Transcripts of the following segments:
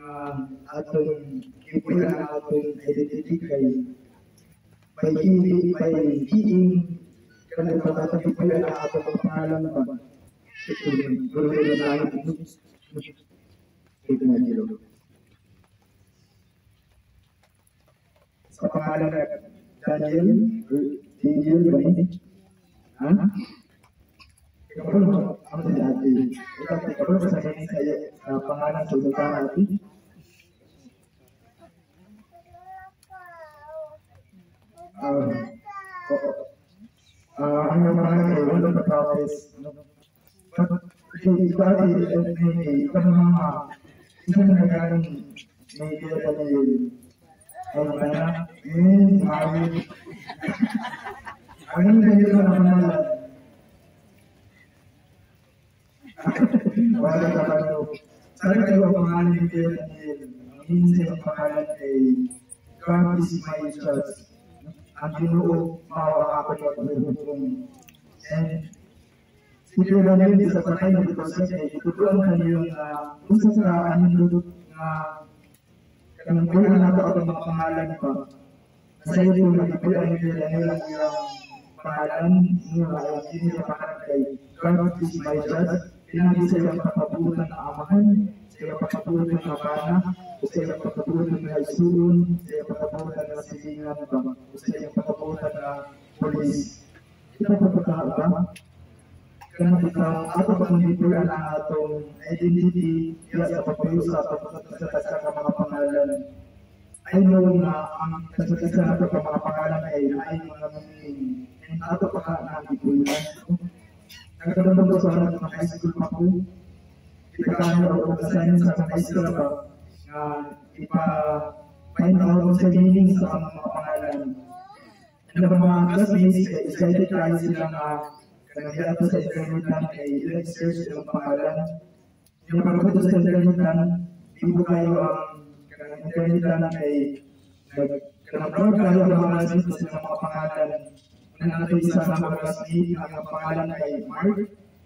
uh, atong ipuya ang atong identity kay by hindi by being kanang patatag ipuya ang atong pangalan ba ito yun pero na lang ito na nilo sa pangalan na Daniel Daniel ba ha ikaw ano ano si ate ikaw ikaw ano sa kanya sa pangalan sa utang ate Ah, uh, ang mga mga one of the prophets, kasi ikaw ay ikaw na mga ikaw na nagaling may kaya ni Currently, I'm running the means of a God is my church. And you know how I happened with And if you don't need this as a kind of percentage, you could run and you listen to and you do kung ano na ako ng pangalan ko. Kasi ito yung ito ang nilang yung pangalan niyo ay hindi sa pangalan kay God is my judge. Pinag-isa yung kapabutan na amahan sa iyong kapabutan na bana, sa iyong kapabutan na isulun, sa iyong kapabutan na silingan ba, sa iyong kapabutan na polis. Kita kaya ikaw, ato pa kung dito ang atong identity, ila sa pagpayo sa atong kasatasa ka mga pangalan. I know na ang kasatasa na ito ka mga pangalan ay ay mga meaning. And ato pa ka na ipuyan. Nagkakaroon ko sa anak ng high school. Pinagkano ako kasayin sa high school pa na ipa-find out sa meaning sa mga pangalan. And ang mga classmates, excited tayo sila na kanagaya ko sa internet lang kay ilang search ng pangalan. Yung pagkakuto sa internet lang, ibo kayo ang kanang internet lang kay kanang kayo ang mga classmates sa mga pangalan na natin isa sa mga classmate ang pangalan ay Mark.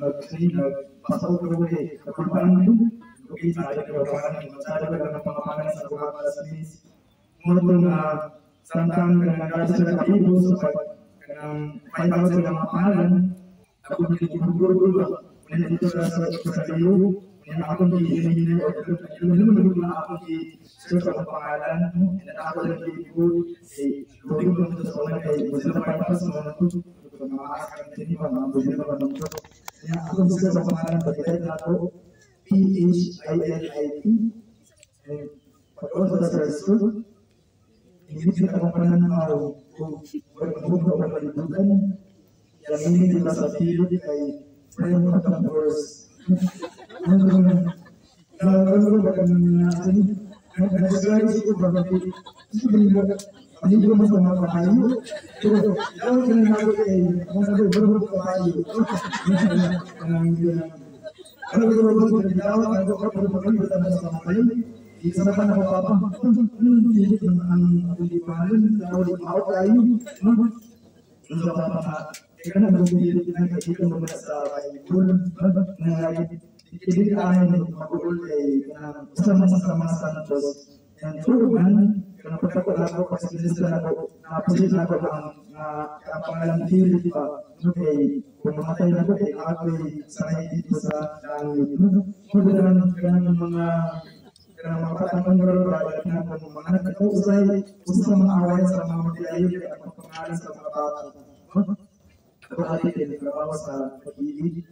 nag, nag, nagpasaw ko ulit. Kapulpaan mo, okay, tayo ko, parang masyado ka ng mga pangalan sa mga classmates. Muna na, samtang nagkakaroon sila ng ibo sa pag, kanang find out sa mga pangalan, ako nagkikigugulo ba? Kaya dito sa sa iyo, kaya ako nagkikigulo, nagkikigulo na ako i-search sa pangalan, and ako nagkikigulo, eh, buti ko nito sa una kay, 한국에서 정하는 대단하고 PHILIP 어떤 서비스 인기가 공부하는 말로 공부하고 공부하는 yang ini kita sapi ay framework numbers. Kalau kalau kalau kalau ini, saya sudah cukup berapa? Sudah hindi ko mas mga kahayo. Pero, ako kinanago kay, kung sabi, baro ko kahayo. Ano ko ba ko tinatawag, ano ko pa pa kami basta sa mga kayo. Isa na pa na papa. Hindi ko ang ang di pahalin, tao di pa kayo. Ano sa papa ka? Ika na bumili ng kakita mo sa Bible. Na hindi ka ayaw ng mag-uul kay sama-sama sa Santos. And Kapag-parado ko sa business na ako, napulit na ako ah, ang uh, pangalang Philip ah, ano pa. Okay, pumamatay na ko, eh, ako ay sanay dito sa langit. Pwede naman ganang mga ng mga katangang nararayan na ng mga nagkausay, usa sa mga away sa mga maglayo kaya ang pangalan sa mga bata. Ako ati tinaglawa sa pag-ibig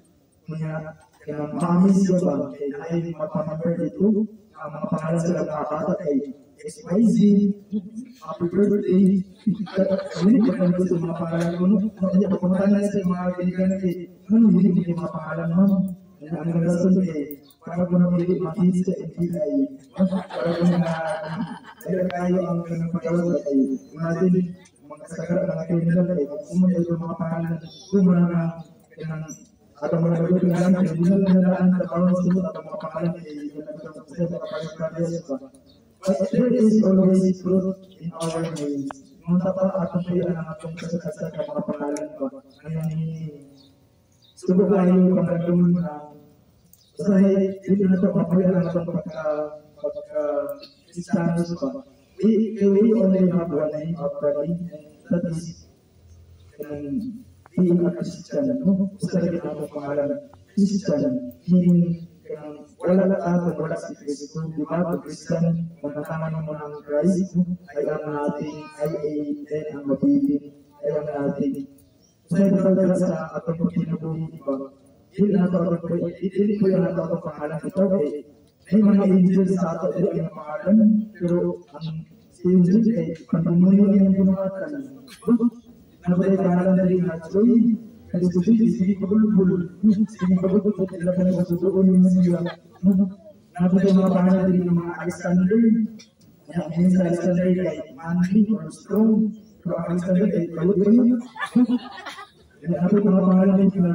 niya kaya mami siya ba kaya ay magpapapar dito ang mga pangalan sa mga bata ay XYZ, happy birthday. Hindi ko pa gusto mga pangalan ko. No? Hindi pa pumunta na sa mga kaibigan kay ano hindi hindi mga pangalan mo. Ang rason kay para po namili makisi sa NBI. Para po na kaya kayo ang pinagpagawa ay imagine mga sakara na kayo nila kay kung mo ito mga pangalan kung mo na kanang atau bawang sunod atau mga pangalan kay pinagpagawa sa kapag-karya pa. But is always truth in our names. Nung kayo ang atong kasakasa ka mga pangalan ko. Ngayon ni Subok kayo kung nagdun na sa dito na ito papuya ang atong pagka pagka Kristiyanos pa. We, we only have one name of God and that is um, being a Christian. No? Sa rin atong pangalan Christian. Meaning kanang wala ato wala si Kristo. Di ba? Pag Christian, mo ng Christ, ay ang ating ay ang mabibig, ay ang ating sa ito talaga sa atong pagkinabuhi, di ba? Hindi na ito atong hindi ko yung ato pangalan ito, eh, may mga angel sa ato, hindi ang pangalan, pero ang angel ay pagmumuyo yung pangalan na rin ko bulbul, sige ko bulbul, kaya ka na masusuon yung mga Nabay mga pangalan na rin ng mga Alexander, yang ini sa Alexander kay manly or strong, pero ang Alexander kay balut kayo. Jadi apa yang orang pangalan yang kita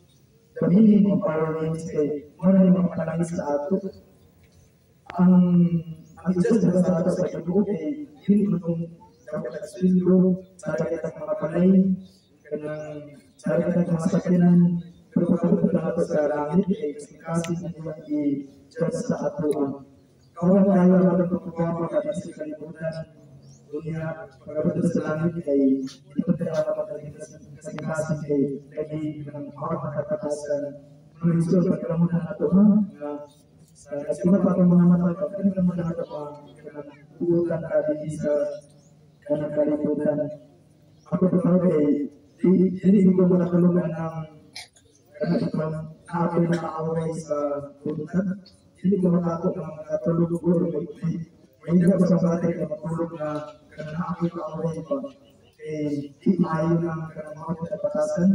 the meaning of our names kay muna yung mga palangis sa ato. Ang ang isa sa sa ato sa hindi mo itong dapat nagsildo, sa kita mga palay, kanang sa kita mga sakyanan, pero pagkapunta na ito sa langit, ay kasi na yung i-judge sa ato ang Kawan kami sa kalibutan. Dunia, pagkapunta sa langit ito tayo kapagaling sa kasi kay kay ng mga makakatasan. Nung Iso, pagkamunan na ito ha, na sa kasima pa itong mga mata, pagkamunan na ito pa, uutang ka din sa kanang kalibutan. Ako ito pa kay, hindi ko mo nakulugan ng kanang itong apoy na kaaway sa pututan hindi ko matakot na ayunang kanamot sa batasan,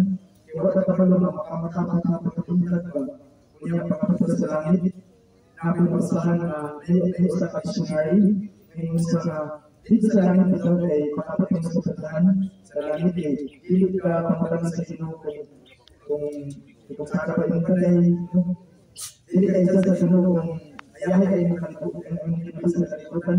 iwat na kapalo ng makamatapat na pagkatingkat ba, unyang pagkapusta sa langit, na pinupasahan na ayaw sa kasyungari, ngayon sa dito sa langit ito ay makapat ng supatahan sa langit ay pilit ka pangalaman sa Ginoo kung kung kung kakapain ka ay hindi ka isa sa Ginoo kung ayahay kayo ng kanibukan ang hindi sa kanibukan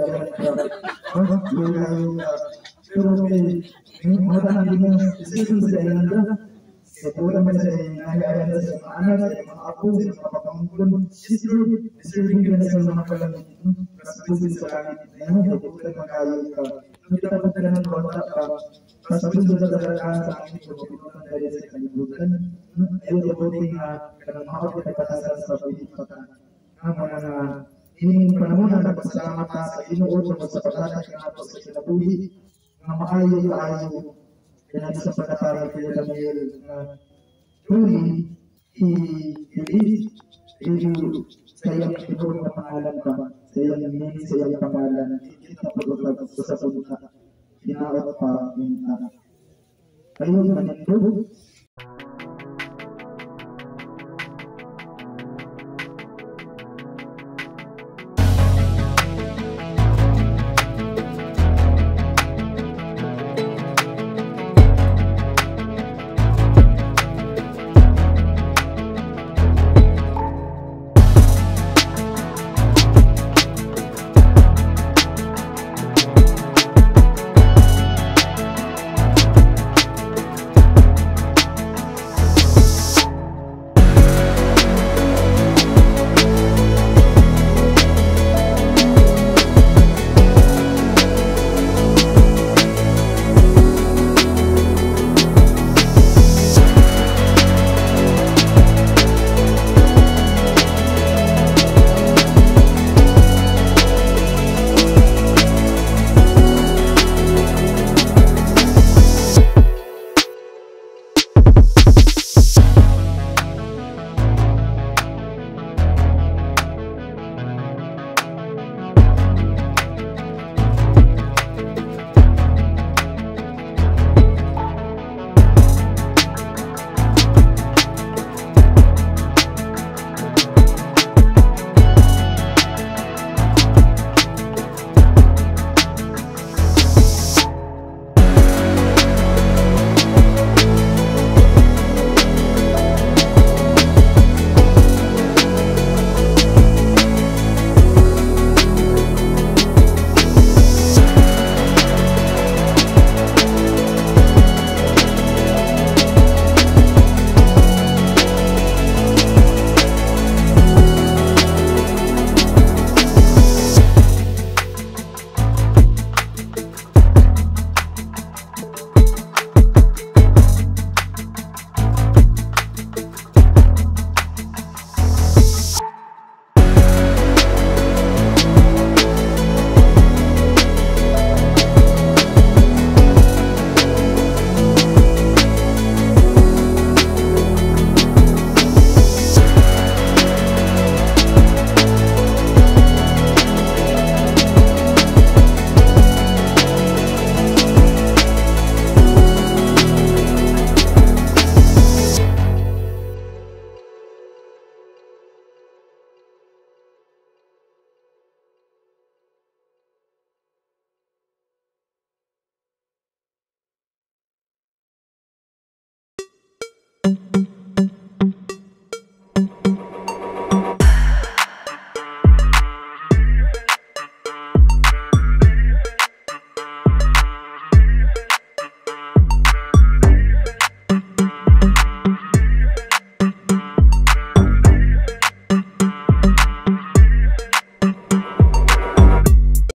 yang ada yang yang pero may mga tanang din yung sa ilan na Kapura man sa nangyayari sa mga anak, sa mga apo, sa mga papangkon, sister, serving ka na sa mga kalamit, kasabugin sa langit, yan, kapura magayo ka. Nung kita punta ng kontak ka, Hiningin pa na muna nagpasalamat na sa Inoon na magsapalatag na nato sa kinabuhi na maayo tayo kaya sa pagkatara kay Daniel na truly he, he is really sa iyang Inoon na pangalan ka sa iyang name, sa iyang pangalan hindi na pagkatag sa sabuta hinaot para ang anak. Ayun, manindog